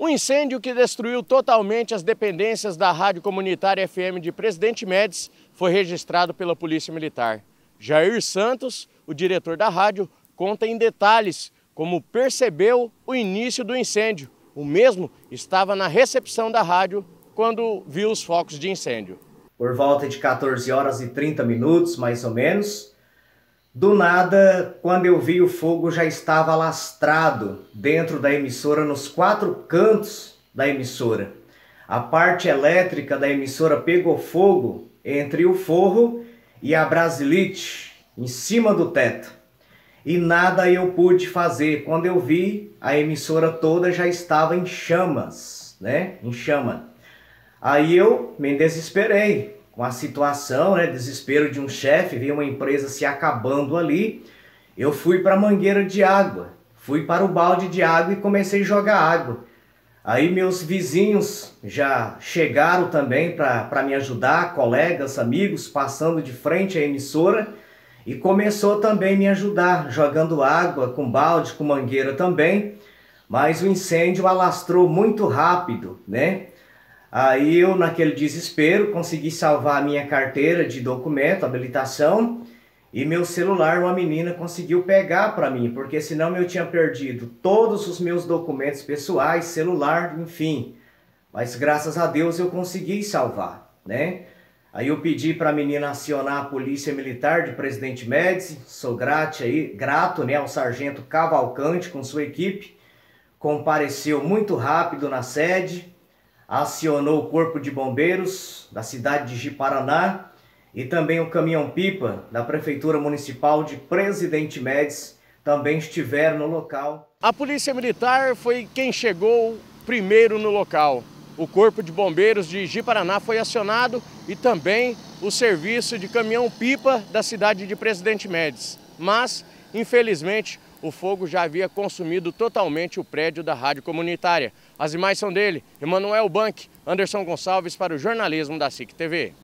Um incêndio que destruiu totalmente as dependências da Rádio Comunitária FM de Presidente Médici foi registrado pela Polícia Militar. Jair Santos, o diretor da rádio, conta em detalhes como percebeu o início do incêndio. O mesmo estava na recepção da rádio quando viu os focos de incêndio. Por volta de 14 horas e 30 minutos, mais ou menos, do nada, quando eu vi o fogo já estava alastrado dentro da emissora, nos quatro cantos da emissora. A parte elétrica da emissora pegou fogo entre o forro e a brasilite em cima do teto. E nada eu pude fazer. Quando eu vi, a emissora toda já estava em chamas, né? Em chama. Aí eu me desesperei com a situação, né, desespero de um chefe, vi uma empresa se acabando ali, eu fui para a mangueira de água, fui para o balde de água e comecei a jogar água. Aí meus vizinhos já chegaram também para me ajudar, colegas, amigos, passando de frente à emissora e começou também a me ajudar, jogando água com balde, com mangueira também, mas o incêndio alastrou muito rápido, né? Aí eu, naquele desespero, consegui salvar a minha carteira de documento, habilitação, e meu celular uma menina conseguiu pegar para mim, porque senão eu tinha perdido todos os meus documentos pessoais, celular, enfim. Mas graças a Deus eu consegui salvar, né? Aí eu pedi para a menina acionar a Polícia Militar de Presidente Médici, sou grato, aí, grato né, ao Sargento Cavalcante com sua equipe, compareceu muito rápido na sede, acionou o Corpo de Bombeiros da cidade de Jiparaná e também o caminhão-pipa da Prefeitura Municipal de Presidente Médici também estiveram no local. A Polícia Militar foi quem chegou primeiro no local. O Corpo de Bombeiros de Jiparaná foi acionado e também o serviço de caminhão-pipa da cidade de Presidente Médici. Mas, infelizmente, o fogo já havia consumido totalmente o prédio da rádio comunitária. As imagens são dele, Emanuel Bank, Anderson Gonçalves para o jornalismo da SIC TV.